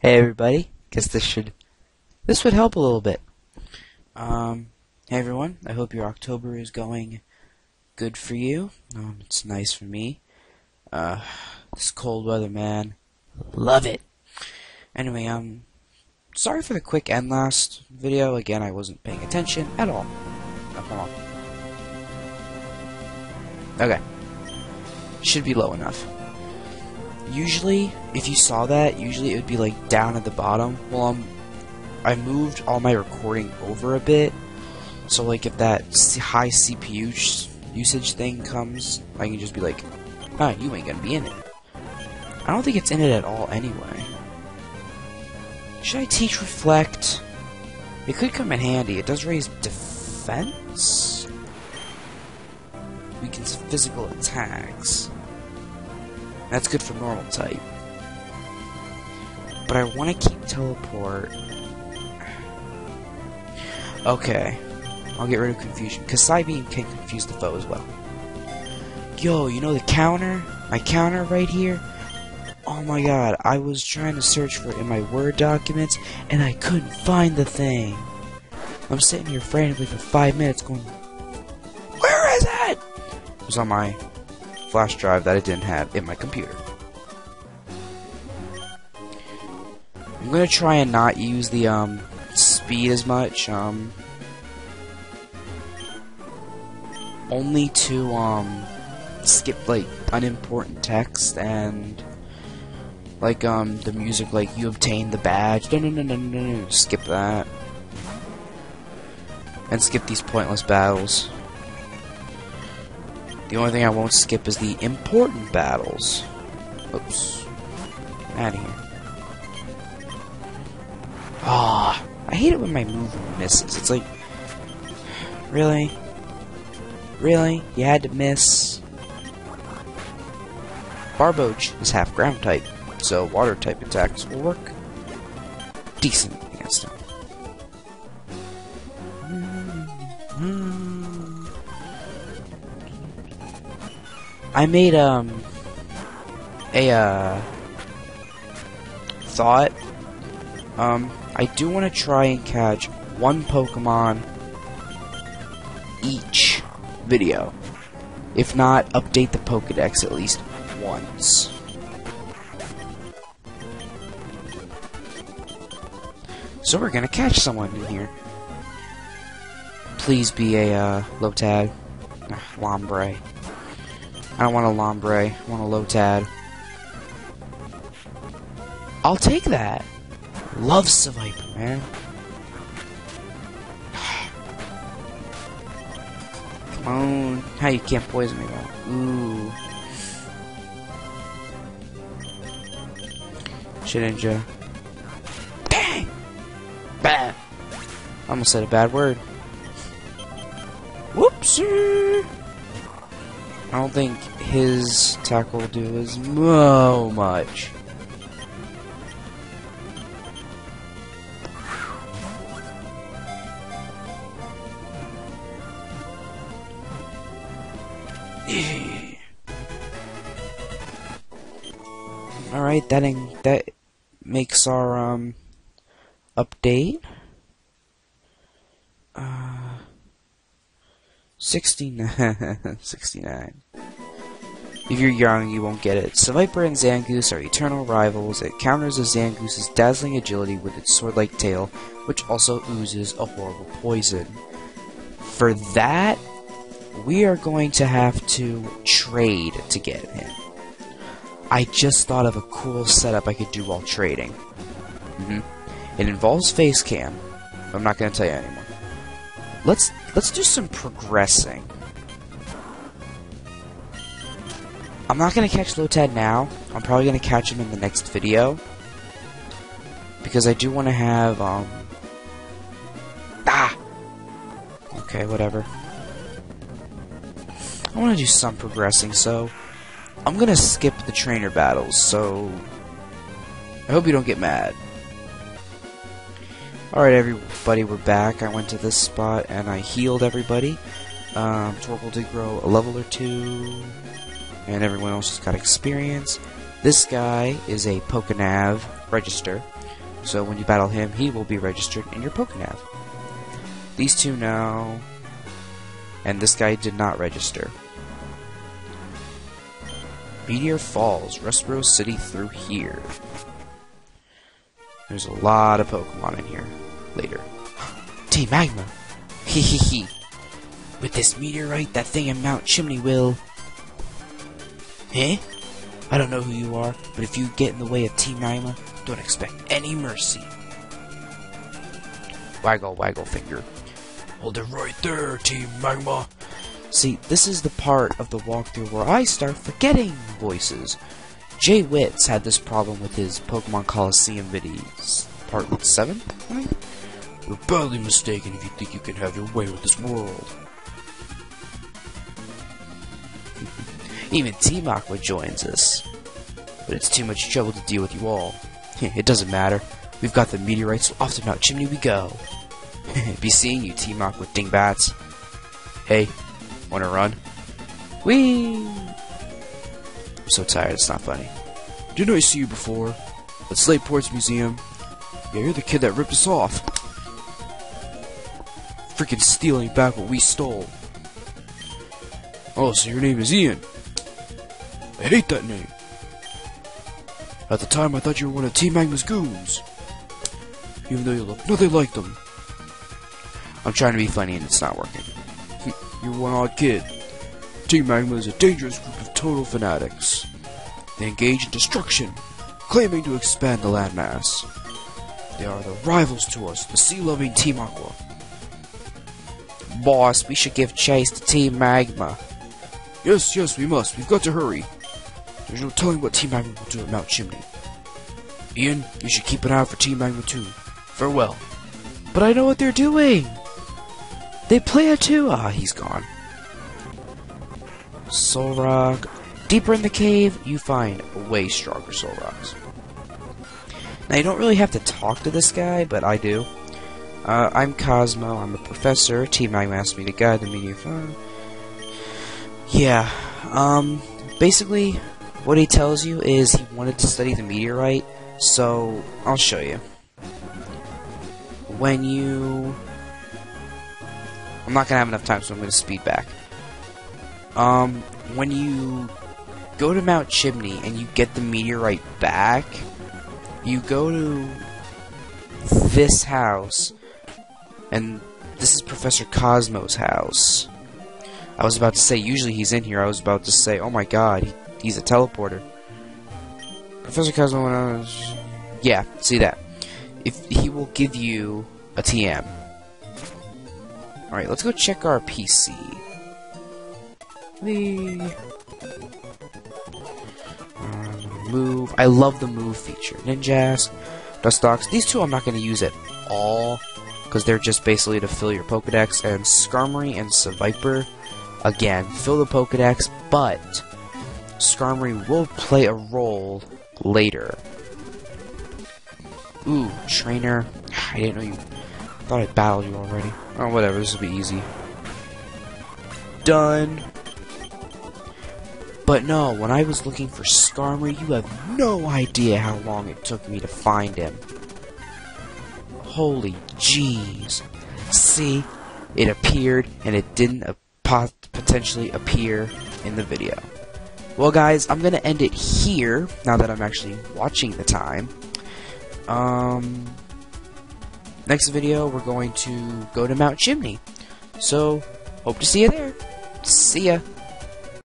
Hey everybody, guess this should this would help a little bit. Um, hey everyone, I hope your October is going good for you. Um, it's nice for me. Uh, this cold weather, man, love it. Anyway, um, sorry for the quick end last video. Again, I wasn't paying attention at all. Oh, hold on. Okay, should be low enough. Usually, if you saw that, usually it would be like down at the bottom. Well, um, I moved all my recording over a bit, so like if that high CPU usage thing comes, I can just be like, "Ah, you ain't gonna be in it." I don't think it's in it at all anyway. Should I teach reflect? It could come in handy. It does raise defense. Weakens physical attacks. That's good for normal type. But I want to keep teleport. Okay. I'll get rid of confusion. Because Psybeam can confuse the foe as well. Yo, you know the counter? My counter right here? Oh my god, I was trying to search for it in my Word documents, and I couldn't find the thing. I'm sitting here frantically for five minutes going, Where is it? It was on my flash drive that I didn't have in my computer. I'm gonna try and not use the um speed as much. Um, only to um skip like unimportant text and like um the music like you obtain the badge. No no no no no no. Skip that. And skip these pointless battles. The only thing I won't skip is the important battles. Oops. Out of here. Ah, I hate it when my move misses. It's like, really? Really? You had to miss? Barboach is half ground type, so water type attacks will work decent against him. I made um a uh thought. Um, I do want to try and catch one Pokemon each video. If not, update the Pokedex at least once. So we're gonna catch someone in here. Please be a uh, Lotad. Ah, Lombre. I don't want a Lombre. I want a Lotad. I'll take that. Love Seviper, man. Come on. How you can't poison me though. Ooh. Shedinja. Bang! Bad. I almost said a bad word. Whoopsie! I don't think his attack will do as much. Alright, that in, that makes our um update. Uh 69 69. If you're young, you won't get it. Seviper and Zangoose are eternal rivals. It counters a Zangoose's dazzling agility with its sword-like tail, which also oozes a horrible poison. For that, we are going to have to trade to get him. I just thought of a cool setup I could do while trading. hmm It involves face cam. I'm not going to tell you anymore. Let's let's do some progressing. I'm not going to catch Lotad now. I'm probably going to catch him in the next video. Because I do want to have, um... Ah! Okay, whatever. I want to do some progressing, so... I'm going to skip the trainer battles, so... I hope you don't get mad. Alright, everybody, we're back. I went to this spot and I healed everybody. Um, Torkoal did grow a level or two, and everyone else has got experience. This guy is a Pokenav register. So when you battle him, he will be registered in your Pokénav. These two now, and this guy did not register. Meteor Falls, Rustboro City through here. There's a lot of Pokemon in here. Later. Team Magma! Hee hee hee. With this meteorite, that thing in Mount Chimney will... Huh? I don't know who you are, but if you get in the way of Team Magma, don't expect any mercy. Waggle, waggle finger. Hold it right there, Team Magma. See, this is the part of the walkthrough where I start forgetting voices. JWittz had this problem with his Pokemon Colosseum videos. Part 7, I think? You're badly mistaken if you think you can have your way with this world. Even Team Aqua joins us. But it's too much trouble to deal with you all. it doesn't matter. We've got the meteorites, so off the Mount Chimney we go. Be seeing you, Team Aqua with dingbats. Hey, wanna run? Whee! I'm so tired, it's not funny. Didn't I see you before? At Slateport's museum? Yeah, you're the kid that ripped us off. Freaking stealing back what we stole. Oh, so your name is Ian. I hate that name. At the time, I thought you were one of Team Magma's goons. Even though you look nothing like them. I'm trying to be funny and it's not working. You're one odd kid. Team Magma is a dangerous group of total fanatics. They engage in destruction, claiming to expand the landmass. They are the rivals to us, the sea-loving Team Aqua. Boss, we should give chase to Team Magma. Yes, yes, we must. We've got to hurry. There's no telling what Team Magma will do at Mount Chimney. Ian, you should keep an eye out for Team Magma too. Farewell. But I know what they're doing! They play it too! Ah, he's gone. Solrock. Deeper in the cave, you find way stronger Solrocks. Now, you don't really have to talk to this guy, but I do. Uh, I'm Cosmo, I'm a professor. Team Magma asked me to guide the media farm. Yeah, um, basically, what he tells you is he wanted to study the meteorite, so I'll show you. When you... I'm not gonna have enough time, so I'm gonna speed back. Um, when you go to Mount Chimney and you get the meteorite back, you go to this house, and this is Professor Cosmo's house. I was about to say, usually he's in here, I was about to say, oh my god, he, he's a teleporter. Professor Cosmo, uh, yeah, see that. If he will give you a TM. Alright, let's go check our PC. The move. I love the move feature. Ninjask, Dustox. These two I'm not going to use at all because they're just basically to fill your Pokedex. And Skarmory and Seviper, again, fill the Pokedex, but Skarmory will play a role later. Ooh, Trainer. I didn't know you. thought I battled you already. Oh, whatever. This will be easy. Done. But no, when I was looking for Skarmory, you have no idea how long it took me to find him. Holy jeez. See? It appeared, and it didn't pot potentially appear in the video. Well, guys, I'm going to end it here, now that I'm actually watching the time. Um, next video, we're going to go to Mount Chimney. So, hope to see you there. See ya.